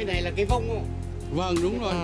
cái này là cái vông không? Vâng đúng rồi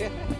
Yeah.